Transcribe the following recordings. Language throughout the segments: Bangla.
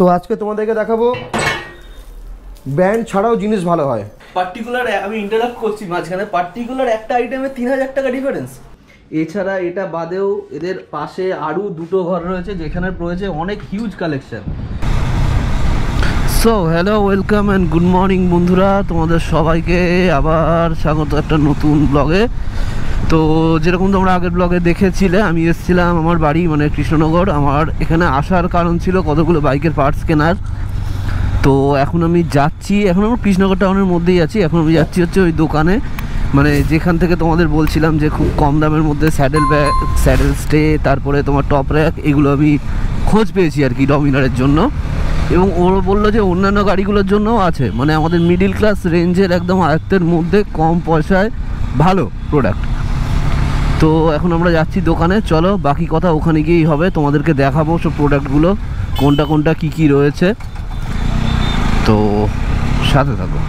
তো আজকে তোমাদেরকে দেখাবো ব্র্যান্ড ছাড়াও জিনিস ভালো হয়। পার্টিকুলার আমি ইন্টারাপ্ট করছি মাঝখানে। পার্টিকুলার একটা আইটেমে তিন হাজার টাকা ডিফারেন্স এছাড়া এটা বাদেও এদের পাশে আরও দুটো ঘর রয়েছে যেখানে রয়েছে অনেক huge collection so hello welcome and good morning বন্ধুরা। তোমাদের সবাইকে আবার স্বাগত একটা নতুন ব্লগে তো যেরকম তোমরা আগের ব্লগে দেখেছিলে, আমি এসেছিলাম আমার বাড়ি মানে কৃষ্ণনগর। আমার এখানে আসার কারণ ছিল কতগুলো বাইকের পার্টস কেনার। তো এখন আমি যাচ্ছি, এখন আমার কৃষ্ণনগর টাউনের মধ্যেই আছি। এখন আমি যাচ্ছি হচ্ছে ওই দোকানে। মানে যেখান থেকে তোমাদের বলছিলাম যে খুব কম দামের মধ্যে স্যাডেল ব্যাগ স্যাডেল স্টে তারপরে তোমার টপ র্যাক এগুলো আমি খোঁজ পেয়েছি আর কি ডমিনারের জন্য। এবং ও বলল যে অন্যান্য গাড়িগুলোর জন্যও আছে। মানে আমাদের মিডিল ক্লাস রেঞ্জের একদম আয়ত্তের মধ্যে কম পয়সায় ভালো প্রোডাক্ট তো এখন আমরা যাচ্ছি দোকানে। চলো বাকি কথা ওখানে গিয়েই হবে। তোমাদেরকে দেখাবো সব প্রোডাক্টগুলো কোনটা কোনটা কি কি রয়েছে। তো সাথে থাকো।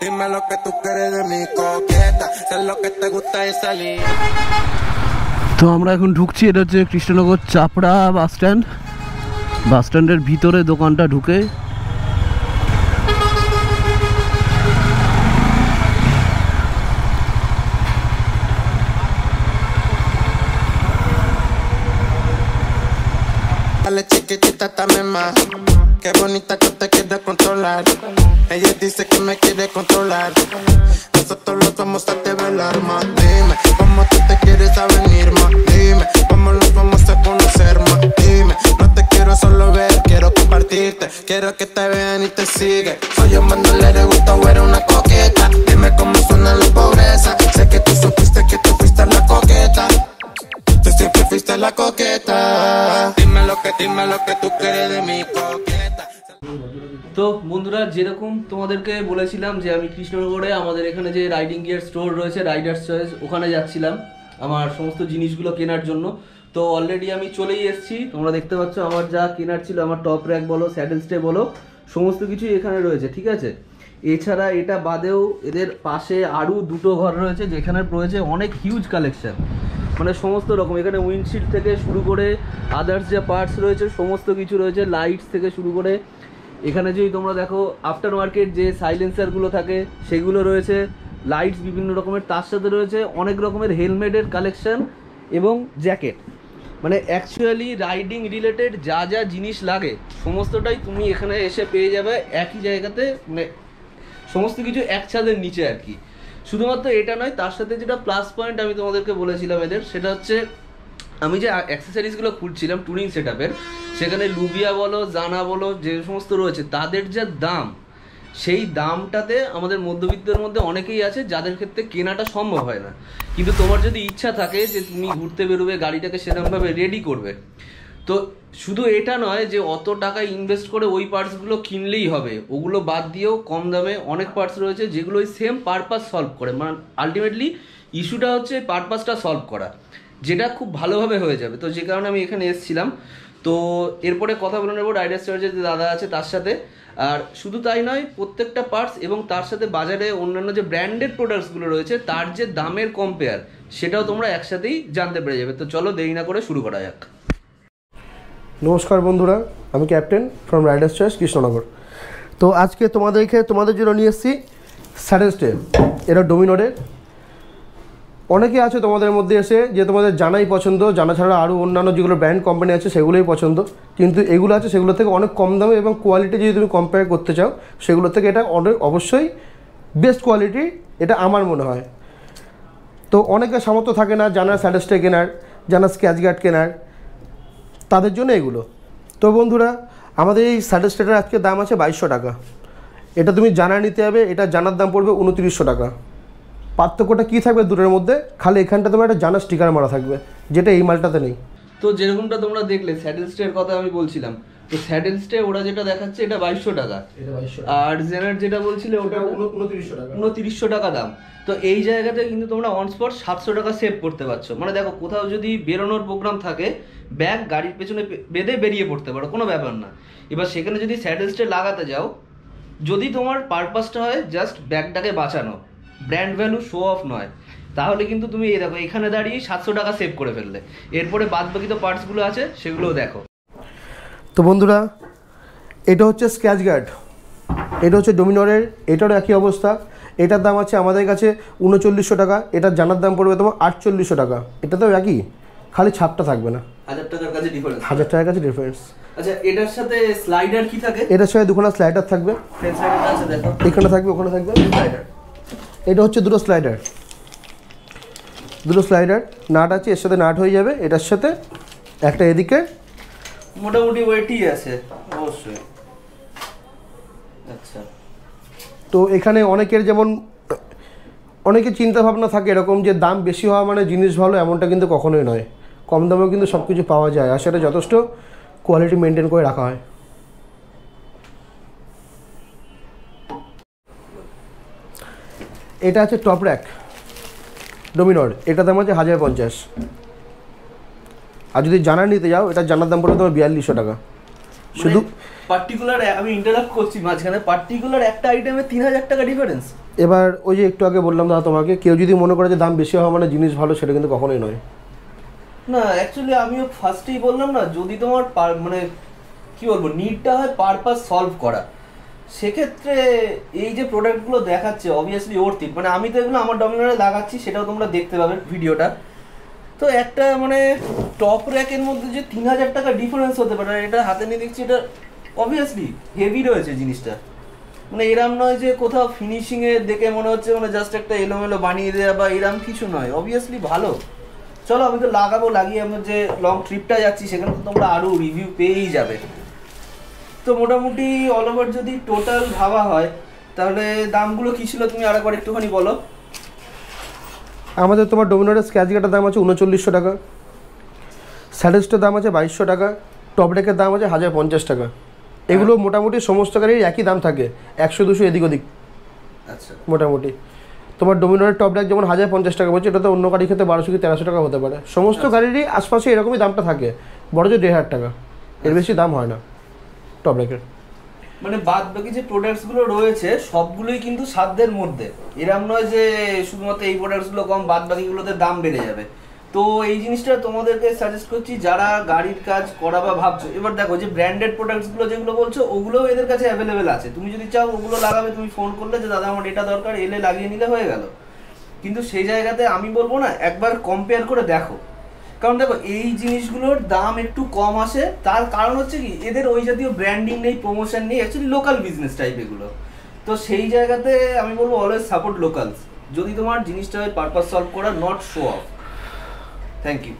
Dime lo que, tú quieres de mi coqueta. Sé lo que te gusta y salir. তো আমরা এখন ঢুকছি এটা হচ্ছে Krishnanagar Chapra bus stand bus stand বাসস্ট্যান্ডের ভিতরে দোকানটা ঢুকে Chiquitita, dame más. Qué bonita que te queda controlar. Quiero que te vean y te siguen. Soy yo, mando le gusta o eres una coqueta. Dime cómo suena la pobreza. Sé que tú supiste que tú fuiste la coqueta. Tú siempre fuiste la coqueta. Dime lo que, dime lo que tú quieres de mi coqueta. তো বন্ধুরা যেরকম তোমাদেরকে বলেছিলাম যে আমি কৃষ্ণনগরে আমাদের এখানে যে রাইডিং গিয়ার স্টোর রয়েছে রাইডার্স চয়েস ওখানে যাচ্ছিলাম আমার সমস্ত জিনিসগুলো কেনার জন্য তো অলরেডি আমি চলেই এসেছি। তোমরা দেখতে পাচ্ছ, আমার যা কেনার ছিল, আমার টপ র্যাক বলো স্যাডেল স্টে বলো, সমস্ত কিছুই এখানে রয়েছে, ঠিক আছে? এছাড়া এটা বাদেও এদের পাশে আরও দুটো ঘর রয়েছে, যেখানে রয়েছে অনেক হিউজ কালেকশন মানে সমস্ত রকম, এখানে উইন্ডশিল্ড থেকে শুরু করে আদার্স যে পার্টস রয়েছে, সমস্ত কিছু রয়েছে লাইটস থেকে শুরু করে। এখানে যদি তোমরা দেখো আফটার মার্কেট যে সাইলেন্সারগুলো থাকে, সেগুলো রয়েছে লাইটস বিভিন্ন রকমের, তার সাথে রয়েছে অনেক রকমের হেলমেটের কালেকশন এবং জ্যাকেট মানে অ্যাকচুয়ালি রাইডিং রিলেটেড যা যা জিনিস লাগে, সমস্তটাই তুমি এখানে এসে পেয়ে যাবে একই জায়গাতে মানে সমস্ত কিছু এক ছাদের নিচে আর কি। শুধুমাত্র এটা নয়, তার সাথে যেটা প্লাস পয়েন্ট আমি তোমাদেরকে বলেছিলাম এদের, সেটা হচ্ছে আমি যে অ্যাক্সেসরিজগুলো খুলছিলাম টুরিং সেট সেখানে লুবিয়া বলো, জানা বলো, যে সমস্ত রয়েছে, তাদের যা দাম সেই দামটাতে আমাদের মধ্যবিত্তের মধ্যে অনেকেই আছে যাদের ক্ষেত্রে কেনাটা সম্ভব হয় না। কিন্তু তোমার যদি ইচ্ছা থাকে যে তুমি ঘুরতে বেরোবে, গাড়িটাকে সেরকমভাবে রেডি করবে, তো শুধু এটা নয় যে অত টাকা ইনভেস্ট করে ওই পার্টসগুলো কিনলেই হবে। ওগুলো বাদ দিয়েও কম দামে অনেক পার্টস রয়েছে যেগুলো ওই সেম পারপাস সলভ করে। মানে আলটিমেটলি ইস্যুটা হচ্ছে পারপাসটা সলভ করা, যেটা খুব ভালোভাবে হয়ে যাবে। তো যে কারণে আমি এখানে এসেছিলাম। তো এরপরে কথা বলে নেব রাইডার চার্জের যে দাদা আছে তার সাথে। আর শুধু তাই নয়, প্রত্যেকটা পার্টস এবং তার সাথে বাজারে অন্যান্য যে ব্র্যান্ডেড প্রোডাক্টসগুলো রয়েছে, তার যে দামের কম্পেয়ার সেটাও তোমরা একসাথেই জানতে পেরে যাবে। তো চলো দেরি না করে শুরু করা যাক। নমস্কার বন্ধুরা, আমি captain from riders choice Krishnanagar. তো আজকে তোমাদেরকে, তোমাদের জন্য নিয়ে এসেছি স্টে এটা ডোমিনোরের অনেকে আছে তোমাদের মধ্যে এসে যে তোমাদের জানাই পছন্দ, জানা ছাড়া আরও অন্যান্য যেগুলো ব্র্যান্ড কোম্পানি আছে সেগুলোই পছন্দ। কিন্তু এগুলো আছে সেগুলো থেকে অনেক কম দামে এবং কোয়ালিটি যদি তুমি কম্পেয়ার করতে চাও, সেগুলো থেকে এটা অনেক অবশ্যই বেস্ট কোয়ালিটি এটা আমার মনে হয়। তো অনেকের সামর্থ্য থাকে না জানার স্যাডেস্টে কেনার, জানার স্ক্যাচ গার্ড কেনার। তাদের জন্য এগুলো। তো বন্ধুরা, আমাদের এই স্যাটিসফ্যাক্টর আজকে দাম আছে বাইশশো টাকা। এটা তুমি জানা নিতে হবে, এটা জানার দাম পড়বে উনত্রিশশো টাকা। পার্থক্যটা কী থাকবে দুটোর মধ্যে? খালি এখানটা তোমার একটা জানার স্টিকার মারা থাকবে যেটা এই মালটাতে নেই। তো যেরকমটা তোমরা দেখলে স্যাডেল স্টের কথা আমি বলছিলাম। তো স্যাডেল স্টে ওরা যেটা দেখাচ্ছে এটা বাইশশো টাকা। এটা বাইশশো আর জেনার যেটা বলছিলে ওটা উনত্রিশশো টাকা। উনত্রিশশো টাকা দাম। তো এই জায়গাতে কিন্তু তোমরা অন স্পট সাতশো টাকা সেভ করতে পারছ। মানে দেখো কোথাও যদি বেরোনোর প্রোগ্রাম থাকে ব্যাগ গাড়ির পেছনে বেঁধে বেরিয়ে পড়তে পারো কোনো ব্যাপার না। এবার সেখানে যদি স্যাডেল স্টে লাগাতে যাও যদি তোমার পারপাসটা হয় জাস্ট ব্যাগটাকে বাঁচানো ব্র্যান্ড ভ্যালু শো অফ নয়। তাহলে কিন্তু তুমি এই দেখো এখানে দাঁড়িয়ে সাতশো টাকা সেভ করে ফেললে। এরপরে বাদ বাকি তো পার্টসগুলো আছে সেগুলোও দেখো। তো বন্ধুরা এটা হচ্ছে স্ক্যাচ গার্ড এটা হচ্ছে ডোমিনোরের এটারও একই অবস্থা। এটার দাম আছে আমাদের কাছে উনচল্লিশশো টাকা এটার জানার দাম পড়বে তোমার আটচল্লিশশো টাকা। এটা তো একই খালি ছাপটা থাকবে না। হাজার টাকার কাছে ডিফারেন্স হাজার টাকার কাছে ডিফারেন্স আচ্ছা এটার সাথে স্লাইডার কি থাকে? এটার সাথে দুখানা স্লাইডার থাকবে। এখানে থাকবে ওখানে থাকবে। স্লাইডার এটা হচ্ছে দুটো স্লাইডার দুটো স্লাইডার নাট আছে এর সাথে নাট হয়ে যাবে এটার সাথে একটা এদিকে। মোটামুটি ওয়েটই আছে অবশ্যই। আচ্ছা। তো এখানে অনেকের যেমন অনেকে চিন্তা ভাবনা থাকে এরকম যে দাম বেশি হওয়া মানে জিনিস ভালো এমনটা কিন্তু কখনোই নয়। কম দামেও কিন্তু সব কিছু পাওয়া যায় আর সেটা যথেষ্ট কোয়ালিটি মেনটেন করে রাখা হয়। এটা আছে টপ র্যাক ডোমিনোর এটা দাম আছে হাজার পঞ্চাশ। আর যদি জানা নিতে যাও এটা জানার দাম পড়বে তোমার বিয়াল্লিশশো টাকা। শুধু পার্টিকুলার আমি ইন্টারাপ্ট করছি মাঝখানে পার্টিকুলার একটা আইটেমে তিন হাজার টাকা ডিফারেন্স এবার ওই যে একটু আগে বললাম দাদা তোমাকে কেউ যদি মনে করে যে দাম বেশি হওয়া মানে জিনিস ভালো সেটা কিন্তু কখনোই নয়। না অ্যাকচুয়ালি আমিও ফার্স্টেই বললাম না যদি তোমার মানে কি বলব নিডটা হয় পারপাস সলভ করা। সেক্ষেত্রে এই যে প্রোডাক্টগুলো দেখাচ্ছে অবভিয়াসলি ওর তিন মানে আমি তো এগুলো আমার ডমিনারে লাগাচ্ছি, সেটাও তোমরা দেখতে পাবে ভিডিওটা। তো একটা মানে টপ র্যাকের মধ্যে যে তিন হাজার টাকা ডিফারেন্স হতে পারে, এটা হাতে নিয়ে দেখছি, এটা অবভিয়াসলি হেভি রয়েছে জিনিসটা। মানে এরম নয় যে কোথাও ফিনিশিংয়ে দেখে মনে হচ্ছে মানে জাস্ট একটা এলোমেলো বানিয়ে দেওয়া বা এরম কিছু নয়। অবভিয়াসলি ভালো। চলো, আমি তো লাগাবো, লাগিয়ে আমরা যে লং ট্রিপটা যাচ্ছি, সেখানে তো তোমরা আরও রিভিউ পেয়েই যাবে। তো মোটামুটি অল ওভার যদি টোটাল ভাবা হয় তাহলে দামগুলো কি ছিল তুমি আরেকবার একটুখানি বলো? আমাদের তোমার ডোমিনোরের স্ক্যাচ গার্ডের দাম আছে উনচল্লিশশো টাকা স্যাডেস্টের দাম আছে বাইশশো টাকা টপ ডেকের দাম আছে হাজার পঞ্চাশ টাকা। এগুলো মোটামুটি সমস্ত গাড়ির একই দাম থাকে একশো দুশো এদিক ওদিক। আচ্ছা। মোটামুটি। তোমার ডোমিনোরের টপ ডেক যেমন হাজার পঞ্চাশ টাকা বলছে এটা তো অন্য গাড়ির ক্ষেত্রে বারোশো কি তেরোশো টাকা হতে পারে। সমস্ত গাড়িরই আশপাশে এরকমই দামটা থাকে বড় যে দেড় হাজার টাকা এর বেশি দাম হয় না। টপ ডেকের মানে বাদ বাকি যে প্রোডাক্টসগুলো রয়েছে, সবগুলোই কিন্তু সাধ্যের মধ্যে। এরম নয় যে শুধুমাত্র এই প্রোডাক্টসগুলো কম বাদ বাকিগুলোতে দাম বেড়ে যাবে। তো এই জিনিসটা তোমাদেরকে সাজেস্ট করছি, যারা গাড়ির কাজ করা বা ভাবছ, এবার দেখো যে ব্র্যান্ডেড প্রোডাক্টসগুলো যেগুলো বলছো, ওগুলোও এদের কাছে অ্যাভেলেবেল আছে। তুমি যদি চাও ওগুলো লাগাবে, তুমি ফোন করলে যে, দাদা, আমার এটা দরকার, এলে লাগিয়ে নিলে হয়ে গেল। কিন্তু সেই জায়গাতে আমি বলব না, একবার কম্পেয়ার করে দেখো। কারণ দেখো, এই জিনিসগুলোর দাম একটু কম আসে। তার কারণ হচ্ছে কি, এদের ওই জাতীয় ব্র্যান্ডিং নেই প্রমোশন নেই অ্যাকচুয়ালি লোকাল বিজনেস টাইপ এগুলো। তো সেই জায়গাতে আমি বলব অলওয়েজ সাপোর্ট লোকালস যদি তোমার জিনিসটা হয় পারপাস সলভ করা not show off thank you